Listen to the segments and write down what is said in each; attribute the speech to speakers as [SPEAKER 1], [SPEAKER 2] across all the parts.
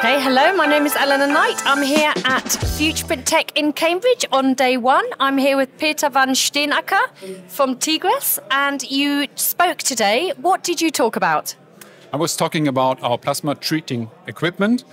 [SPEAKER 1] Okay, hello, my name is Eleanor Knight. I'm here at Futureprint Tech in Cambridge on day one. I'm here with Peter van Steenacker from Tigres, and you spoke today. What did you talk about?
[SPEAKER 2] I was talking about our plasma treating equipment.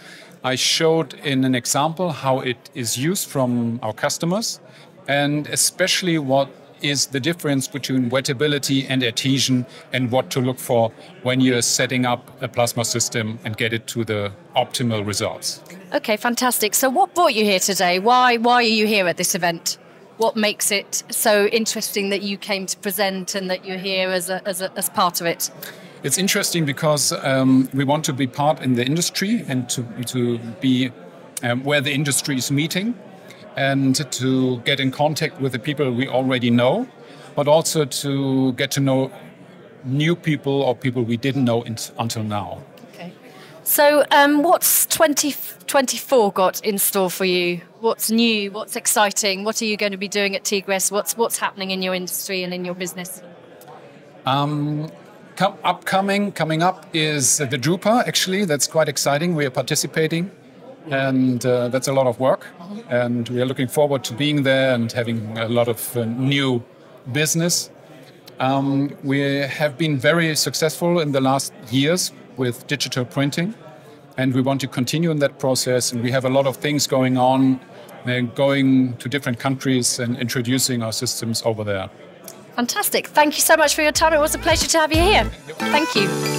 [SPEAKER 2] I showed in an example how it is used from our customers and especially what is the difference between wettability and adhesion and what to look for when you're setting up a plasma system and get it to the optimal results.
[SPEAKER 1] Okay, fantastic. So what brought you here today? Why why are you here at this event? What makes it so interesting that you came to present and that you're here as a, as, a, as part of it?
[SPEAKER 2] It's interesting because um, we want to be part in the industry and to, to be um, where the industry is meeting and to get in contact with the people we already know, but also to get to know new people or people we didn't know in, until now.
[SPEAKER 1] Okay. So, um, what's 2024 got in store for you? What's new? What's exciting? What are you going to be doing at Tigres? What's, what's happening in your industry and in your business?
[SPEAKER 2] Um, upcoming, coming up is the Drupa, actually. That's quite exciting. We are participating and uh, that's a lot of work. And we are looking forward to being there and having a lot of uh, new business. Um, we have been very successful in the last years with digital printing, and we want to continue in that process. And we have a lot of things going on, uh, going to different countries and introducing our systems over there.
[SPEAKER 1] Fantastic. Thank you so much for your time. It was a pleasure to have you here. Thank you.